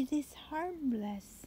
It is harmless.